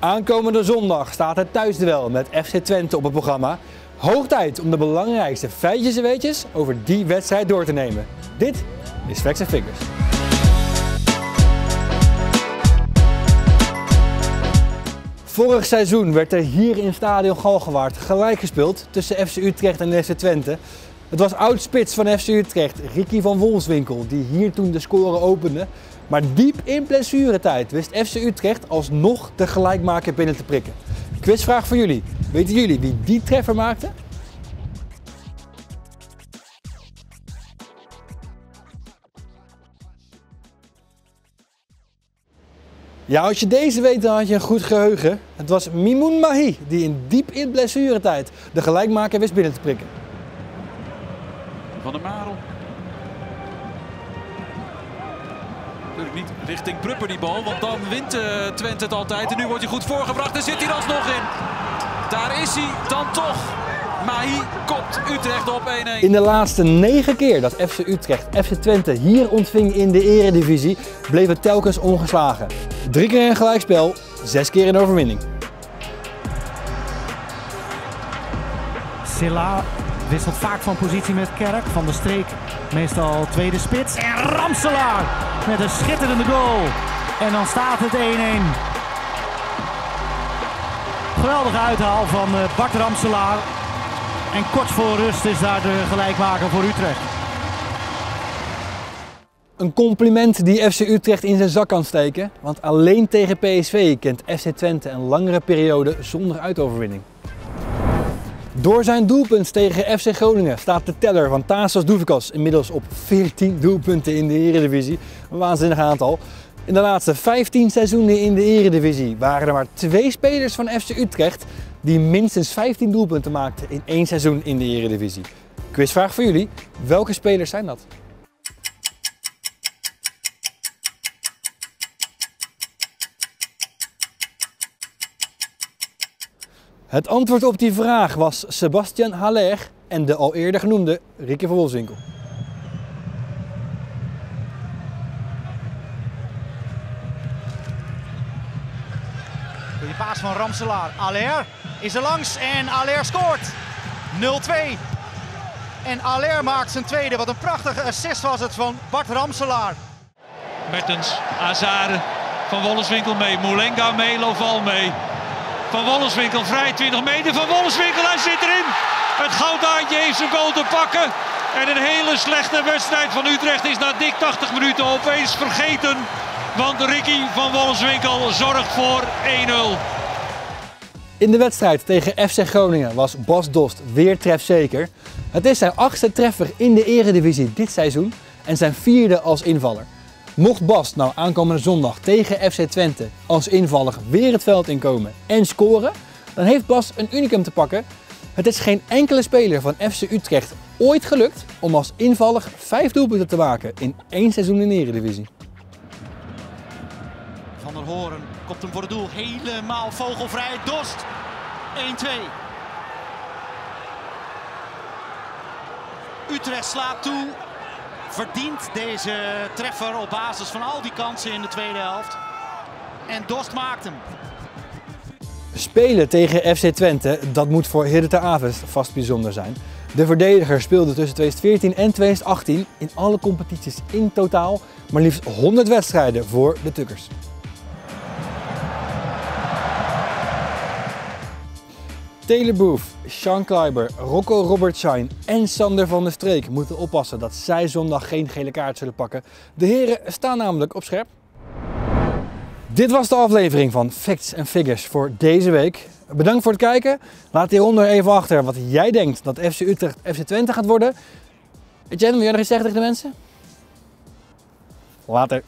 Aankomende zondag staat het thuisduel met FC Twente op het programma. Hoog tijd om de belangrijkste feitjes en weetjes over die wedstrijd door te nemen. Dit is Facts Figures. Vorig seizoen werd er hier in Stadion Galgenwaard gelijk gespeeld tussen FC Utrecht en FC Twente. Het was oud-spits van FC Utrecht, Ricky van Wolfswinkel, die hier toen de score opende. Maar diep in blessuretijd wist FC Utrecht alsnog de gelijkmaker binnen te prikken. Quizvraag voor jullie. Weten jullie wie die treffer maakte? Ja, als je deze weet, dan had je een goed geheugen. Het was Mimoun Mahi die in diep in blessuretijd de gelijkmaker wist binnen te prikken. Van der Marel. Natuurlijk niet richting Prupper die bal, want dan wint uh, Twente het altijd. En nu wordt hij goed voorgebracht en zit hij er alsnog in. Daar is hij dan toch. Mahi kopt Utrecht op 1-1. In de laatste negen keer dat FC Utrecht FC Twente hier ontving in de eredivisie, bleef het telkens ongeslagen. Drie keer een gelijkspel, zes keer een overwinning. Silla wisselt vaak van positie met Kerk. Van de Streek meestal tweede spits. En Ramselaar met een schitterende goal. En dan staat het 1-1. Geweldige uithaal van eh, Bart Ramselaar. En kort voor rust is daar de gelijkmaker voor Utrecht. Een compliment die FC Utrecht in zijn zak kan steken, want alleen tegen PSV kent FC Twente een langere periode zonder uitoverwinning. Door zijn doelpunt tegen FC Groningen staat de teller van Tasos Doevikas inmiddels op 14 doelpunten in de Eredivisie. Een waanzinnig aantal. In de laatste 15 seizoenen in de Eredivisie waren er maar twee spelers van FC Utrecht die minstens 15 doelpunten maakten in één seizoen in de Eredivisie. Quizvraag voor jullie, welke spelers zijn dat? Het antwoord op die vraag was Sebastian Haller en de al eerder genoemde Ricky van Wolfswinkel. Goeie paas van Ramselaar. Aller is er langs en Aller scoort. 0-2. En Aller maakt zijn tweede. Wat een prachtige assist was het van Bart Ramselaar. Mertens, Azare, Van Wollenswinkel mee, Moulenga mee, Loval mee. Van Wollenswinkel vrij 20 meter. Van Wollenswinkel, hij zit erin. Het goudaantje heeft zijn goal te pakken. En een hele slechte wedstrijd van Utrecht is na dik 80 minuten opeens vergeten. Want Ricky van Wollenswinkel zorgt voor 1-0. In de wedstrijd tegen FC Groningen was Bas Dost weer trefzeker. Het is zijn achtste treffer in de eredivisie dit seizoen en zijn vierde als invaller. Mocht Bas nou aankomende zondag tegen FC Twente als invaller weer het veld inkomen en scoren, dan heeft Bas een unicum te pakken. Het is geen enkele speler van FC Utrecht ooit gelukt om als invaller vijf doelpunten te maken in één seizoen in de Eredivisie. Van der Horen kopt hem voor het doel. Helemaal vogelvrij. Dost. 1-2. Utrecht slaat toe. Verdient deze treffer op basis van al die kansen in de tweede helft. En Dost maakt hem. Spelen tegen FC Twente, dat moet voor Hidde Avest vast bijzonder zijn. De verdediger speelde tussen 2014 en 2018 in alle competities in totaal maar liefst 100 wedstrijden voor de Tukkers. Booth, Sean Kleiber, Rocco Robertshine en Sander van der Streek moeten oppassen dat zij zondag geen gele kaart zullen pakken. De heren staan namelijk op scherp. Dit was de aflevering van Facts and Figures voor deze week. Bedankt voor het kijken. Laat hieronder even achter wat jij denkt dat FC Utrecht FC Twente gaat worden. Etienne, wil jij nog iets zeggen tegen de mensen? Later.